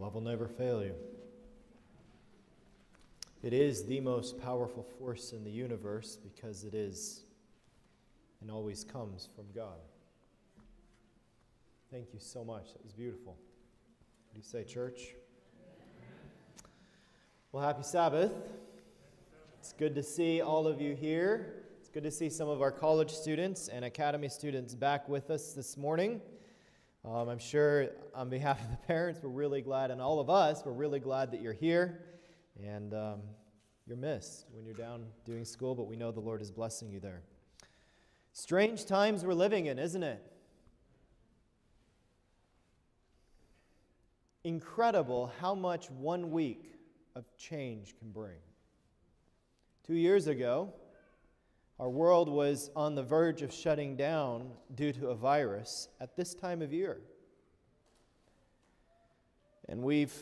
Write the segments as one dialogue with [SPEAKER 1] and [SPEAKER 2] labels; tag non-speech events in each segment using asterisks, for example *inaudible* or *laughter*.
[SPEAKER 1] Love will never fail you. It is the most powerful force in the universe because it is and always comes from God. Thank you so much. That was beautiful. What do you say, church? Well, happy Sabbath. It's good to see all of you here. It's good to see some of our college students and academy students back with us this morning. Um, I'm sure on behalf of the parents, we're really glad, and all of us, we're really glad that you're here. And um, you're missed when you're down doing school, but we know the Lord is blessing you there. Strange times we're living in, isn't it? Incredible how much one week of change can bring. Two years ago, our world was on the verge of shutting down due to a virus at this time of year. And we've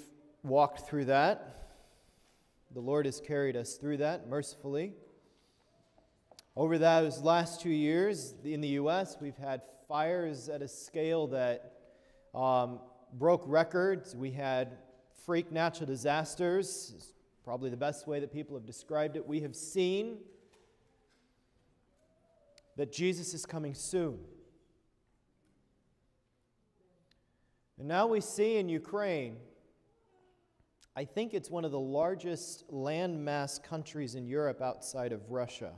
[SPEAKER 1] walked through that. The Lord has carried us through that mercifully. Over those last two years in the U.S., we've had fires at a scale that um, broke records. We had freak natural disasters, probably the best way that people have described it. We have seen that Jesus is coming soon. And now we see in Ukraine, I think it's one of the largest landmass countries in Europe outside of Russia.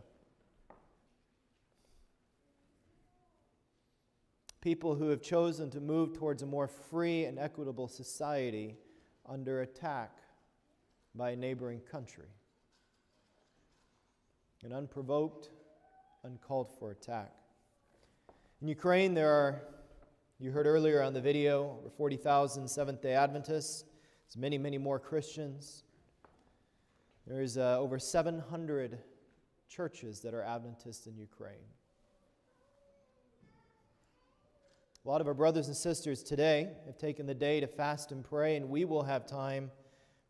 [SPEAKER 1] People who have chosen to move towards a more free and equitable society under attack by a neighboring country. An unprovoked, uncalled for attack. In Ukraine, there are, you heard earlier on the video, over 40,000 Seventh day Adventists. There's many, many more Christians. There's uh, over 700 churches that are Adventist in Ukraine. A lot of our brothers and sisters today have taken the day to fast and pray, and we will have time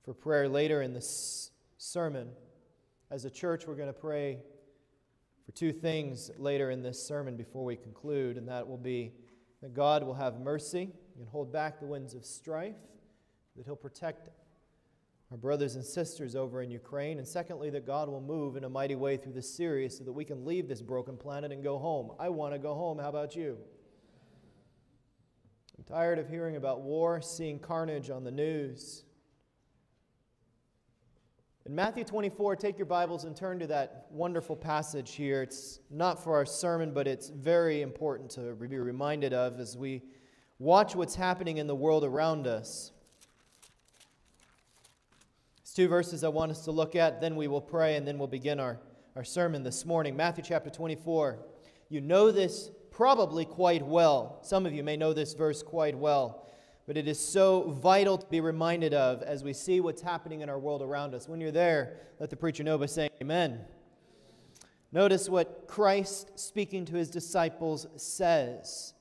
[SPEAKER 1] for prayer later in this sermon. As a church, we're going to pray for two things later in this sermon before we conclude, and that will be that God will have mercy and hold back the winds of strife, that He'll protect our brothers and sisters over in Ukraine, and secondly, that God will move in a mighty way through this series so that we can leave this broken planet and go home. I want to go home. How about you? I'm tired of hearing about war, seeing carnage on the news. In Matthew 24, take your Bibles and turn to that wonderful passage here. It's not for our sermon, but it's very important to be reminded of as we watch what's happening in the world around us. It's two verses I want us to look at, then we will pray, and then we'll begin our, our sermon this morning. Matthew chapter 24. You know this probably quite well. Some of you may know this verse quite well but it is so vital to be reminded of as we see what's happening in our world around us. When you're there, let the preacher know by saying amen. Notice what Christ, speaking to his disciples, says.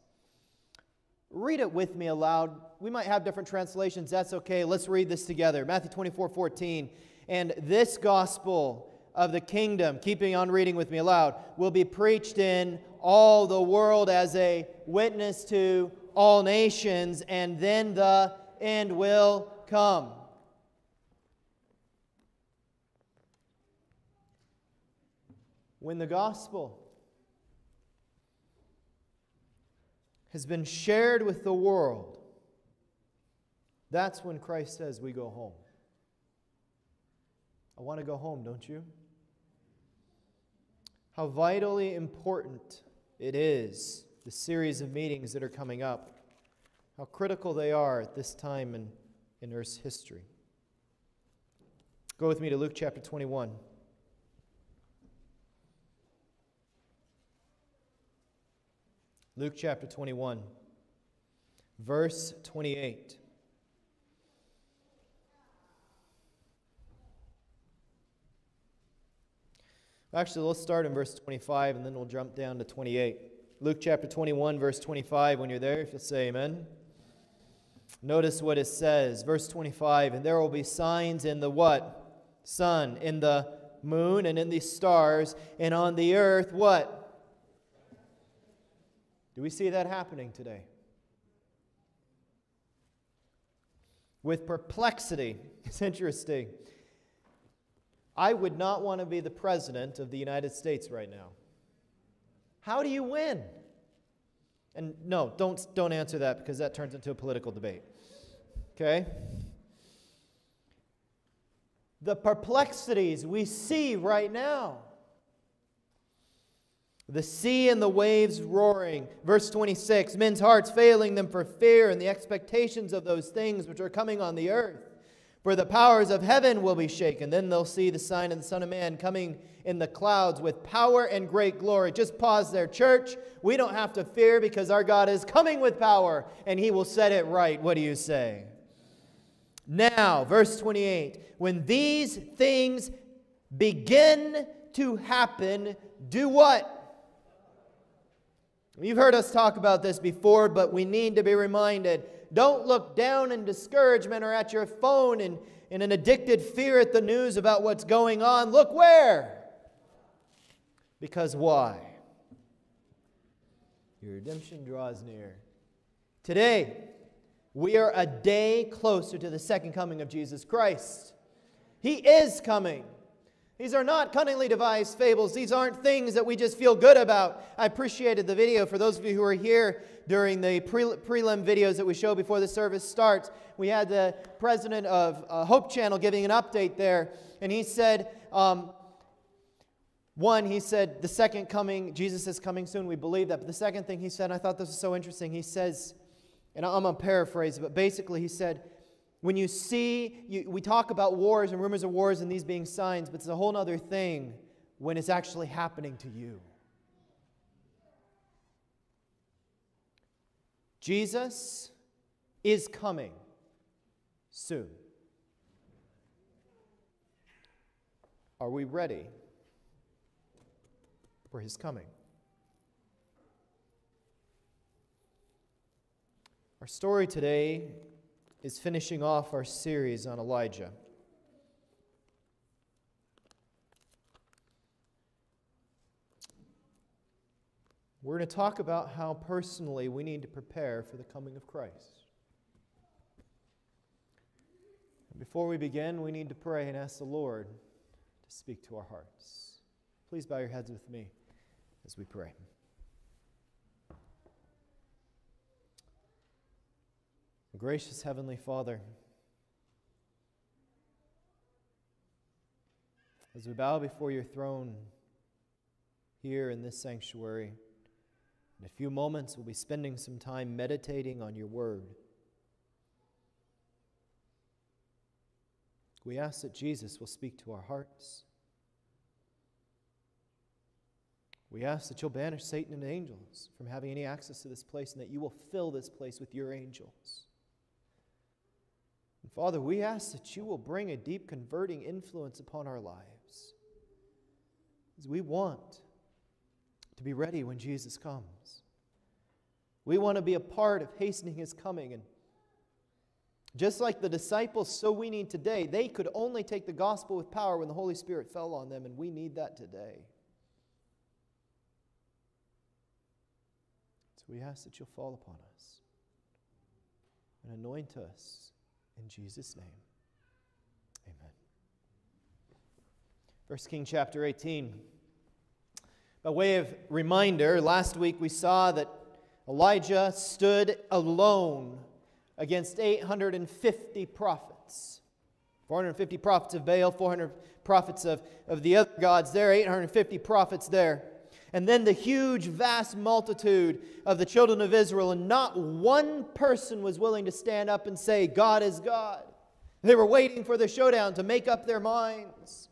[SPEAKER 1] Read it with me aloud. We might have different translations. That's okay. Let's read this together. Matthew 24 14. And this gospel of the kingdom, keeping on reading with me aloud, will be preached in all the world as a witness to all nations, and then the end will come. When the gospel has been shared with the world, that's when Christ says we go home. I want to go home, don't you? How vitally important it is the series of meetings that are coming up, how critical they are at this time in, in Earth's history. Go with me to Luke chapter 21. Luke chapter 21, verse 28. Actually, let's start in verse 25 and then we'll jump down to 28. Luke chapter 21, verse 25. When you're there, if you'll say amen. Notice what it says, verse 25, and there will be signs in the what? Sun, in the moon, and in the stars, and on the earth, what? Do we see that happening today? with perplexity. *laughs* It's interesting. I would not want to be the president of the United States right now. How do you win? And no, don't, don't answer that because that turns into a political debate. Okay? The perplexities we see right now. The sea and the waves roaring. Verse 26 men's hearts failing them for fear and the expectations of those things which are coming on the earth. For the powers of heaven will be shaken. Then they'll see the sign of the Son of Man coming in the clouds with power and great glory. Just pause there, church. We don't have to fear because our God is coming with power and he will set it right. What do you say? Now, verse 28 when these things begin to happen, do what? You've heard us talk about this before, but we need to be reminded. Don't look down in discouragement or at your phone in, in an addicted fear at the news about what's going on. Look where? Because why? Your redemption draws near. Today, we are a day closer to the second coming of Jesus Christ. He is coming. These are not cunningly devised fables. These aren't things that we just feel good about. I appreciated the video. For those of you who are here during the pre- prelim videos that we show before the service starts, we had the president of uh, Hope Channel giving an update there. And he said, um, one, he said, the second coming, Jesus is coming soon. We believe that. But the second thing he said, I thought this was so interesting. He says, and I'm going to paraphrase, but basically he said, when you see, you, we talk about wars and rumors of wars and these being signs, but it's a whole other thing when it's actually happening to you. Jesus is coming soon. Are we ready for his coming? Our story today is finishing off our series on Elijah. We're going to talk about how personally we need to prepare for the coming of Christ. before we begin, we need to pray and ask the Lord to speak to our hearts. Please bow your heads with me as we pray. Gracious Heavenly Father, as we bow before your throne here in this sanctuary, in a few moments we'll be spending some time meditating on your word. We ask that Jesus will speak to our hearts. We ask that you'll banish Satan and angels from having any access to this place and that you will fill this place with your angels. And Father, we ask that you will bring a deep converting influence upon our lives. As we want to be ready when Jesus comes. We want to be a part of hastening his coming. And just like the disciples, so we need today. They could only take the gospel with power when the Holy Spirit fell on them, and we need that today. So we ask that you'll fall upon us and anoint us in Jesus' name, amen. First King chapter 18. By way of reminder, last week we saw that Elijah stood alone against 850 prophets. 450 prophets of Baal, 400 prophets of, of the other gods there, 850 prophets there and then the huge, vast multitude of the children of Israel, and not one person was willing to stand up and say, God is God. They were waiting for the showdown to make up their minds.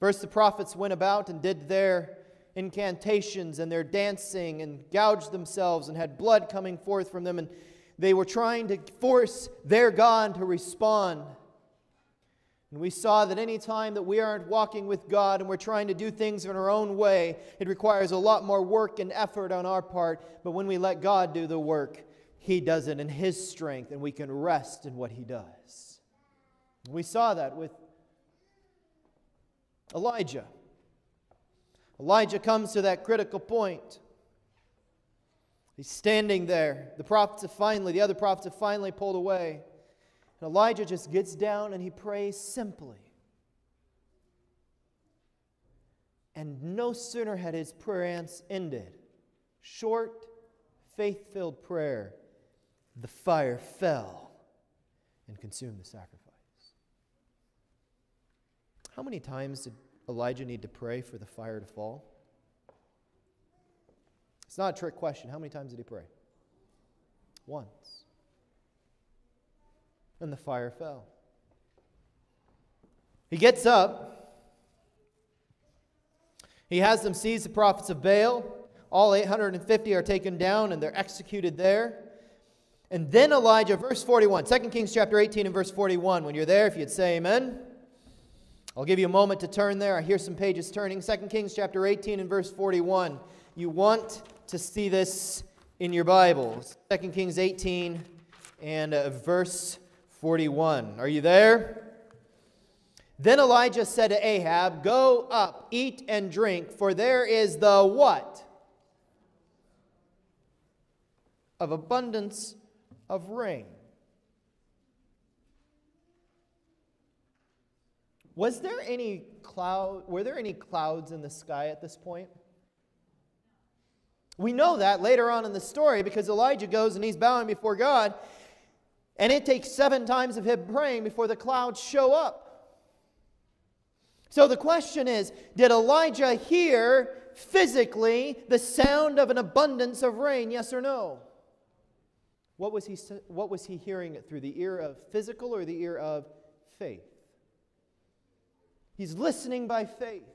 [SPEAKER 1] First, the prophets went about and did their incantations and their dancing and gouged themselves and had blood coming forth from them, and they were trying to force their God to respond. And we saw that any time that we aren't walking with God and we're trying to do things in our own way, it requires a lot more work and effort on our part. But when we let God do the work, He does it in His strength and we can rest in what He does. We saw that with Elijah. Elijah comes to that critical point. He's standing there. The prophets have finally, the other prophets have finally pulled away. And Elijah just gets down and he prays simply. And no sooner had his prayer ended, short, faith filled prayer, the fire fell and consumed the sacrifice. How many times did Elijah need to pray for the fire to fall? It's not a trick question. How many times did he pray? Once. And the fire fell. He gets up. He has them seize the prophets of Baal. All 850 are taken down and they're executed there. And then Elijah, verse 41, 2 Kings chapter 18 and verse 41. When you're there, if you'd say amen. I'll give you a moment to turn there. I hear some pages turning. 2 Kings chapter 18 and verse 41. You want to see this in your Bibles. 2 Kings 18 and uh, verse 41. Are you there? Then Elijah said to Ahab, Go up, eat and drink, for there is the what? Of abundance of rain. Was there any cloud, were there any clouds in the sky at this point? We know that later on in the story because Elijah goes and he's bowing before God, and it takes seven times of him praying before the clouds show up. So the question is Did Elijah hear physically the sound of an abundance of rain? Yes or no? What was he, what was he hearing it through? The ear of physical or the ear of faith? He's listening by faith.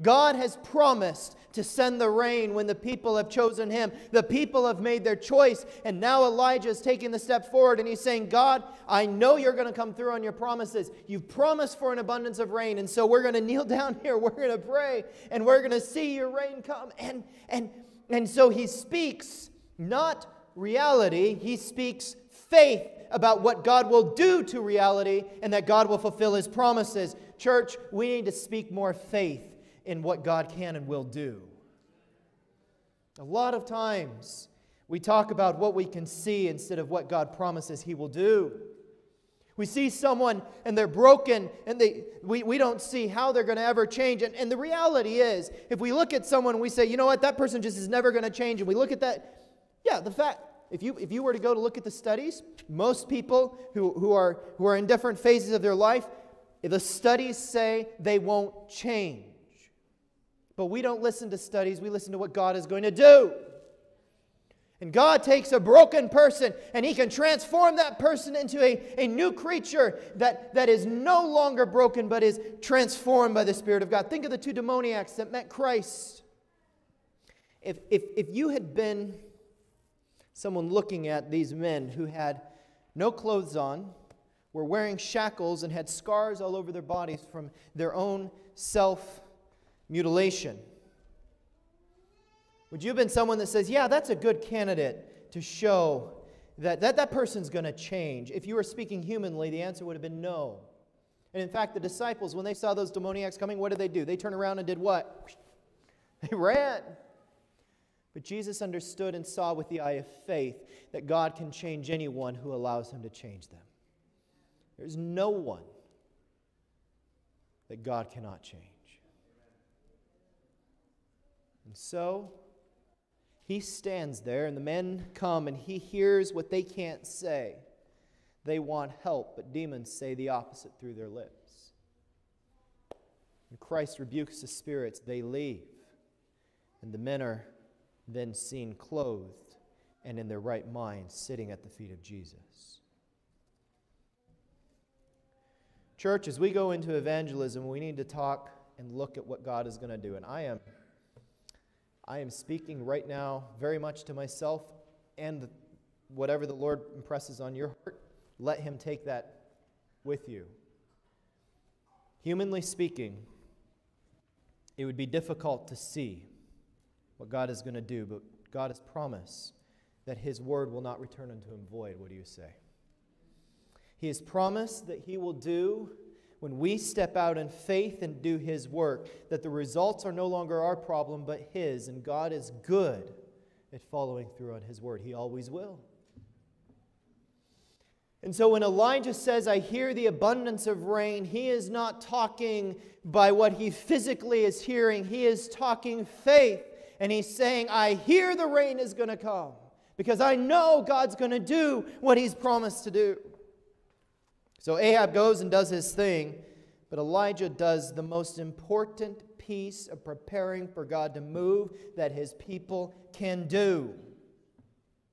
[SPEAKER 1] God has promised to send the rain when the people have chosen him. The people have made their choice, and now Elijah is taking the step forward and he's saying, God, I know you're going to come through on your promises. You've promised for an abundance of rain, and so we're going *laughs* to kneel down here, we're going to pray, and we're going to see your rain come. And, and, and so he speaks not reality, he speaks faith about what God will do to reality and that God will fulfill his promises. Church, we need to speak more faith in what God can and will do. A lot of times, we talk about what we can see instead of what God promises He will do. We see someone and they're broken and they, we, we don't see how they're going to ever change. And, and the reality is, if we look at someone and we say, you know what, that person just is never going to change, and we look at that, yeah, the fact, if you, if you were to go to look at the studies, most people who, who, are, who are in different phases of their life, the studies say they won't change. But we don't listen to studies, we listen to what God is going to do. And God takes a broken person and He can transform that person into a, a new creature that, that is no longer broken but is transformed by the Spirit of God. Think of the two demoniacs that met Christ. If, if, if you had been someone looking at these men who had no clothes on, were wearing shackles, and had scars all over their bodies from their own self mutilation. Would you have been someone that says, Yeah, that's a good candidate to show that that, that person's going to change? If you were speaking humanly, the answer would have been no. And in fact, the disciples, when they saw those demoniacs coming, what did they do? They turned around and did what? *laughs* They ran. But Jesus understood and saw with the eye of faith that God can change anyone who allows him to change them. There's no one that God cannot change. And so he stands there, and the men come, and he hears what they can't say. They want help, but demons say the opposite through their lips. And Christ rebukes the spirits, they leave. And the men are then seen clothed and in their right mind, sitting at the feet of Jesus. Church, as we go into evangelism, we need to talk and look at what God is going to do. And I am I am speaking right now very much to myself and whatever the Lord impresses on your heart, let Him take that with you. Humanly speaking, it would be difficult to see what God is going to do, but God has promised that His word will not return unto Him void. What do you say? He has promised that He will do when we step out in faith and do His work, that the results are no longer our problem but His, and God is good at following through on His word. He always will. And so when Elijah says, I hear the abundance of rain, he is not talking by what he physically is hearing. He is talking faith. And he's saying, I hear the rain is going to come because I know God's going to do what he's promised to do. So Ahab goes and does his thing, but Elijah does the most important piece of preparing for God to move that his people can do.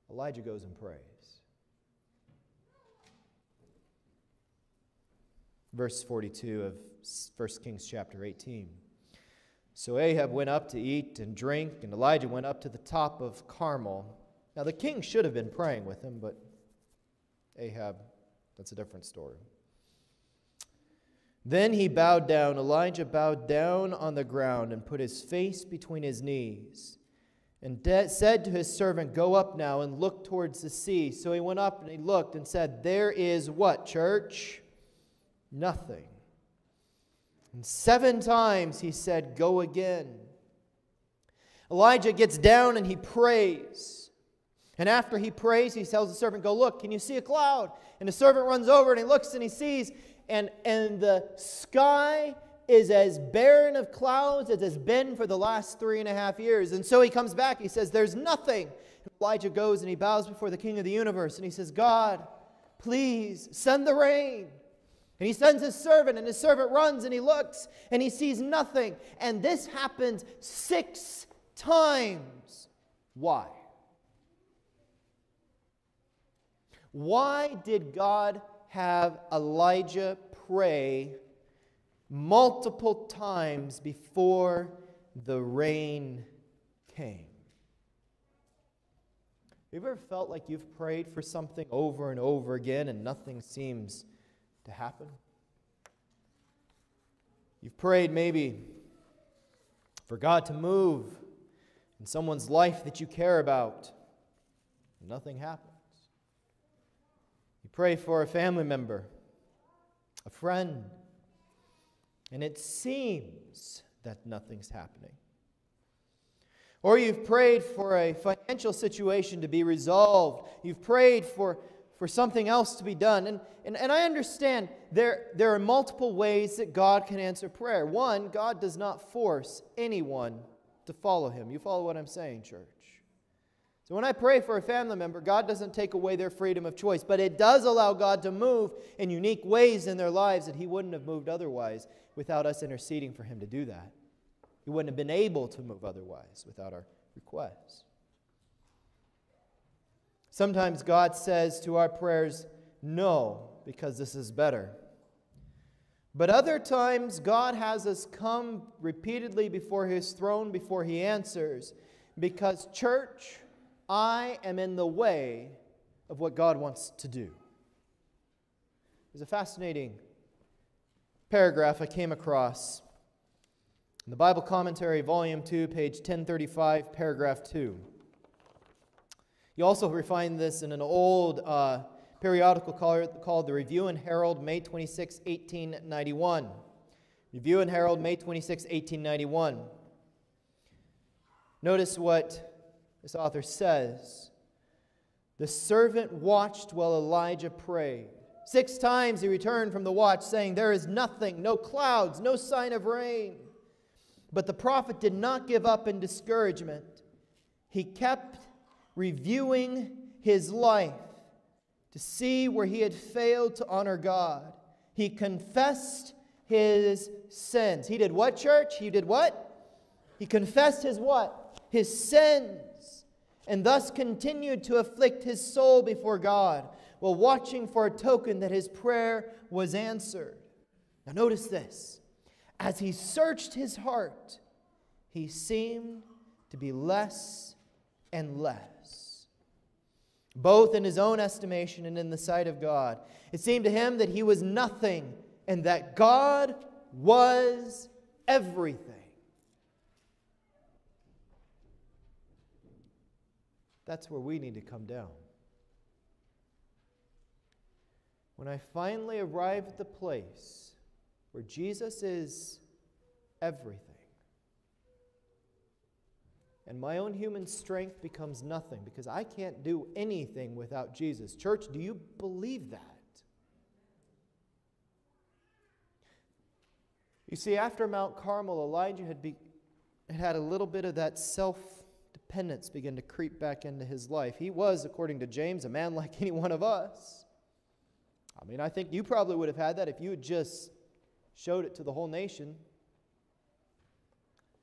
[SPEAKER 1] Elijah goes and prays. verse 42 of 1 Kings chapter 18. So Ahab went up to eat and drink, and Elijah went up to the top of Carmel. Now, the king should have been praying with him, but Ahab, that's a different story. Then he bowed down. Elijah bowed down on the ground and put his face between his knees and de- said to his servant, Go up now and look towards the sea. So he went up and he looked and said, There is what, church? nothing. And seven times he said, Go again. Elijah gets down and he prays. And after he prays, he tells the servant, Go look, can you see a cloud? And the servant runs over and he looks and he sees, and, and the sky is as barren of clouds as it's been for the last three and a half years. And so he comes back, he says, There's nothing. Elijah goes and he bows before the king of the universe and he says, God, please send the rain. And he sends his servant, and his servant runs and he looks and he sees nothing. And this happens six times. Why? Why did God have Elijah pray multiple times before the rain came? Have you ever felt like you've prayed for something over and over again and nothing seems to happen. You've prayed maybe for God to move in someone's life that you care about. and Nothing happens. Pray for a family member, a friend, and it seems that nothing's happening. Or you've prayed for a financial situation to be resolved. You've prayed for for something else to be done. And, and, and I understand there, there are multiple ways that God can answer prayer. One, God does not force anyone to follow him. You follow what I'm saying, church? So when I pray for a family member, God doesn't take away their freedom of choice, but it does allow God to move in unique ways in their lives that He wouldn't have moved otherwise without us interceding for Him to do that. He wouldn't have been able to move otherwise without our request. Sometimes God says to our prayers, No, because this is better. But other times, God has us come repeatedly before His throne before He answers, because, church, I am in the way of what God wants to do. There's a fascinating paragraph I came across in the Bible Commentary, Volume 2, page 1035, paragraph 2. You also find this in an old uh, periodical called, called the Review and Herald, May 26, 1891. Review and Herald, May 26, 1891. Notice what this author says. The servant watched while Elijah prayed. Six times he returned from the watch, saying, There is nothing, no clouds, no sign of rain. But the prophet did not give up in discouragement. He kept reviewing his life to see where he had failed to honor God. He confessed his sins. He did what, church? He did what? He confessed his what? His sins, and thus continued to afflict his soul before God while watching for a token that his prayer was answered. Now, notice this. As he searched his heart, he seemed to be less and less both in his own estimation and in the sight of God. It seemed to him that he was nothing and that God was everything. That's where we need to come down. When I finally arrive at the place where Jesus is everything, and my own human strength becomes nothing because I can't do anything without Jesus. Church, do you believe that? You see, after Mount Carmel, Elijah had, be, had had a little bit of that self dependence begin to creep back into his life. He was, according to James, a man *laughs* like any one of us. I mean, I think you probably would have had that if you had just showed it to the whole nation.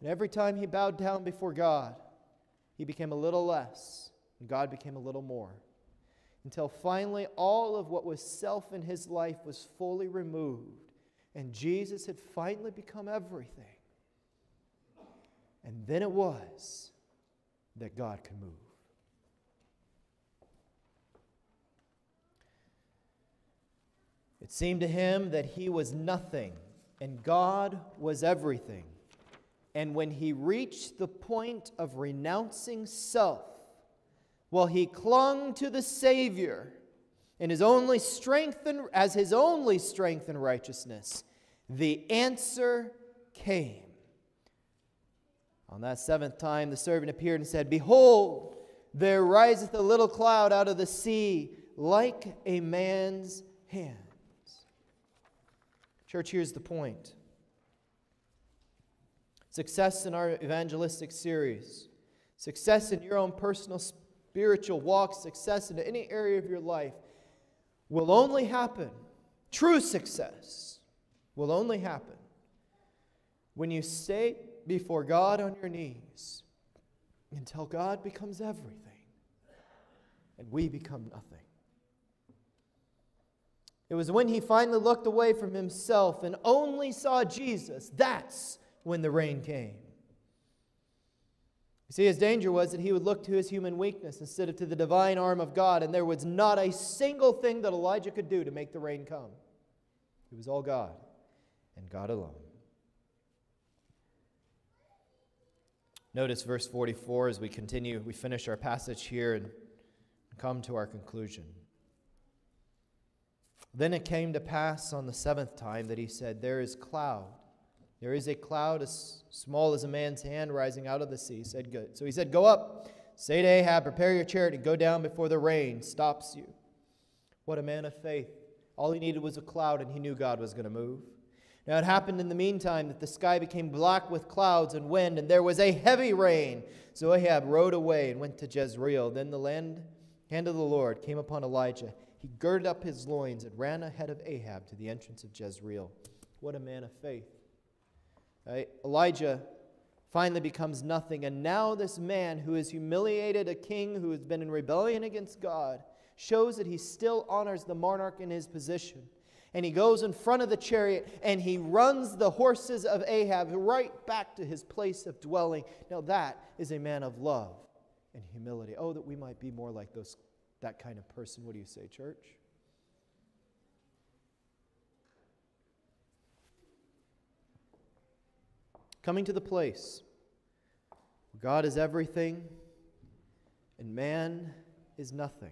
[SPEAKER 1] And every time he bowed down before God, he became a little less, and God became a little more. Until finally, all of what was self in his life was fully removed, and Jesus had finally become everything. And then it was that God can move. It seemed to him that he was nothing and God was everything. And when he reached the point of renouncing self, while he clung to the Savior and his only strength and, as his only strength and righteousness, the answer came. On that seventh time, the servant appeared and said, Behold, there riseth a little cloud out of the sea, like a man's hands. Church, here's the point success in our evangelistic series, success in your own personal spiritual walk, success in any area of your life will only happen, true success will only happen when you stay before God on your knees until God becomes everything and we become nothing. It was when he finally looked away from himself and only saw Jesus, that's when the rain came. You see, his danger was that he would look to his human weakness instead of to the divine arm of God, and there was not a single thing that Elijah could do to make the rain come. It was all God and God alone. Notice verse 44 as we continue, we finish our passage here and come to our conclusion. Then it came to pass on the seventh time that he said, There is cloud. There is a cloud as small as a man's hand rising out of the sea. He said, Good. So he said, Go up, say to Ahab, prepare your chariot and go down before the rain stops you. What a man of faith. All he needed was a cloud, and he knew God was going to move. Now it happened in the meantime that the sky became black with clouds and wind, and there was a heavy rain. So Ahab rode away and went to Jezreel. Then the land, hand of the Lord came upon Elijah. He girded up his loins and ran ahead of Ahab to the entrance of Jezreel. What a man of faith. Right? Elijah finally becomes nothing, and now this man who has humiliated a king who has been in rebellion against God shows that he still honors the monarch in his position and he goes in front of the chariot and he runs the horses of Ahab right back to his place of dwelling. Now, that is a man of love and humility. Oh, that we might be more like those, that kind of person. What do you say, church? Coming to the place where God is everything and man is nothing.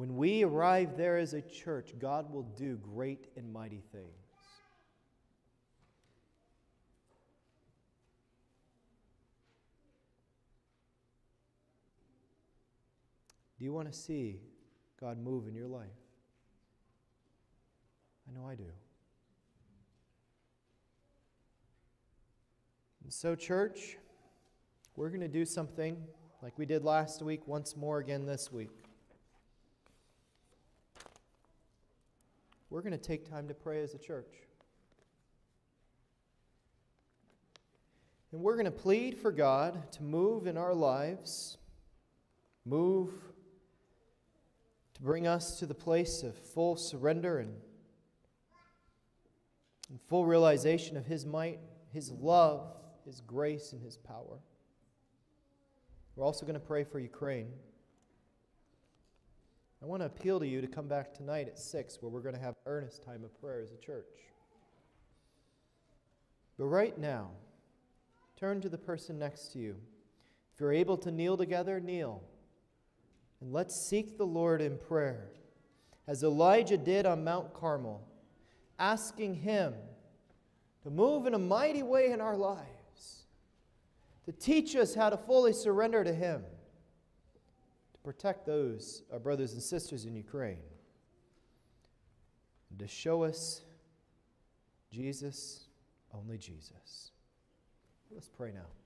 [SPEAKER 1] When we arrive there as a church, God will do great and mighty things. Do you want to see God move in your life? I know I do. And so, church, we're going to do something like we did last week, once more again this week. We're going to take time to pray as a church. And we're going to plead for God to move in our lives, move to bring us to the place of full surrender and, and full realization of His might, His love, His grace, and His power. We're also going to pray for Ukraine. I want to appeal to you to come back tonight at 6 where we're going to have earnest time of prayer as a church. But right now, turn to the person next to you. If you're able to kneel together, kneel. And let's seek the Lord in prayer, as Elijah did on Mount Carmel, asking Him to move in a mighty way in our lives, to teach us how to fully surrender to Him protect those, our brothers and sisters in Ukraine, and to show us Jesus, only Jesus. Let's pray now.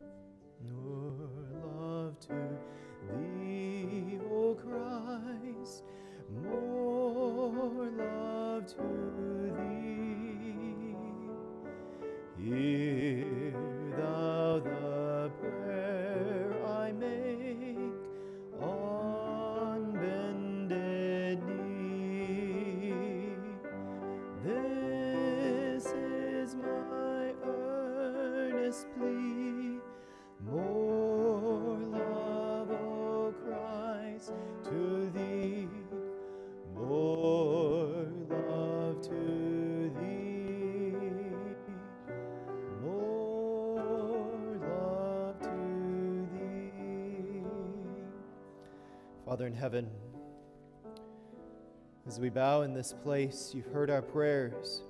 [SPEAKER 1] Father in heaven, as we bow in this place, you've heard our prayers.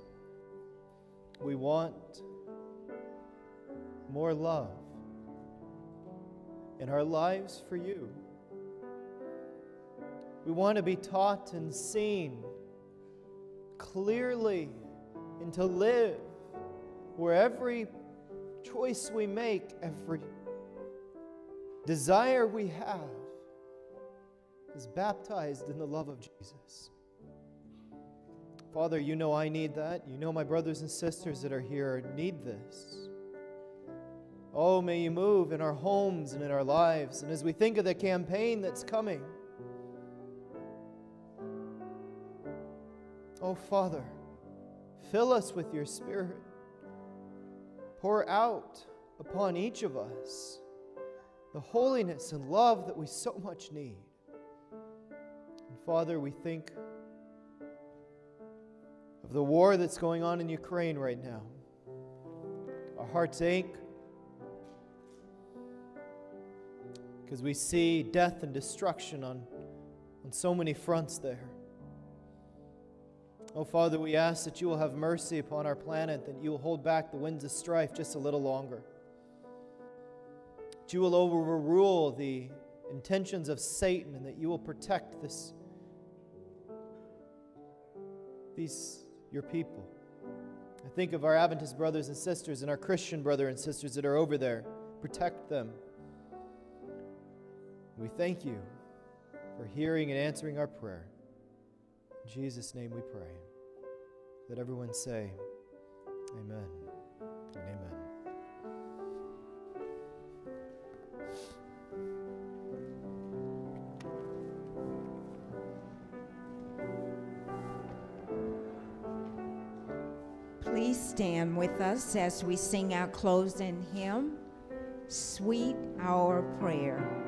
[SPEAKER 1] We want more love in our lives for you. We want to be taught and seen clearly and to live where every choice we make, every desire we have is baptized in the love of Jesus. Father, you know I need that. You know my brothers and sisters that are here need this. Oh, may you move in our homes and in our lives. And as we think of the campaign that's coming, oh, Father, fill us with your Spirit. Pour out upon each of us the holiness and love that we so much need. Father, we think of the war that's going on in Ukraine right now. Our hearts ache because we see death and destruction on, on so many fronts there. Oh, Father, we ask that you will have mercy upon our planet, that you will hold back the winds of strife just a little longer. That you will overrule the
[SPEAKER 2] intentions of Satan and that you will protect this these your people. I think of our Adventist brothers and sisters and our Christian brother and sisters that are over there. Protect them. We thank you for hearing and answering our prayer. In Jesus' name we pray. Let everyone say, Amen
[SPEAKER 3] stand with us as we sing our closing hymn, Sweet Hour
[SPEAKER 2] of Prayer.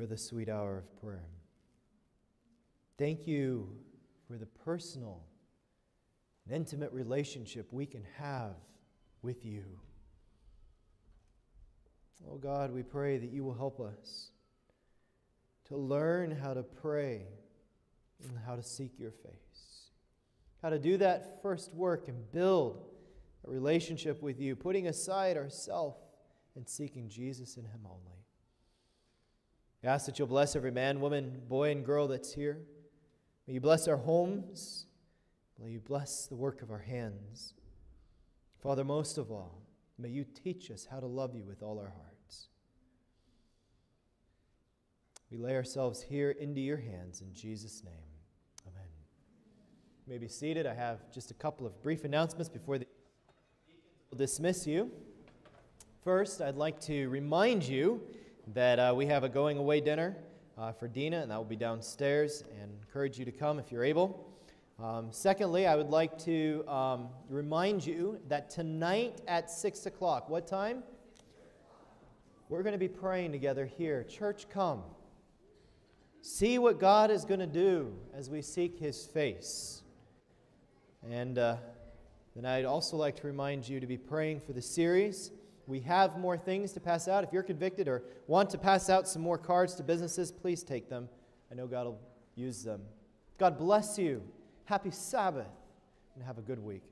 [SPEAKER 2] For the sweet hour of prayer. Thank you for the personal and intimate relationship we can have with you. Oh God, we pray that you will help us to learn how to pray and how to seek your face. How to do that first work and build a relationship with you, putting aside ourself
[SPEAKER 1] and seeking Jesus in Him only. I ask that you'll bless every man, woman, boy, and girl that's here. May you bless our homes. May you bless the work of our hands. Father, most of all, may you teach us how to love you with all our hearts. We lay ourselves here into your hands in Jesus' name. Amen. You may be seated. I have just a couple of brief announcements before the will dismiss you. First, I'd like to remind you that uh, we have a going away dinner uh, for Dina, and that will be downstairs, and encourage you to come if you're able. Um, secondly, I would like to um, remind you that tonight at 6 o'clock, what time? We're going to be praying together here. Church, come. See what God is going to do as we seek His face. And uh, then I'd also like to remind you to be praying for the series. We have more things to pass out. If you're convicted or want to pass out some more cards to businesses, please take them. I know God will use them. God bless you. Happy Sabbath, and have a good week.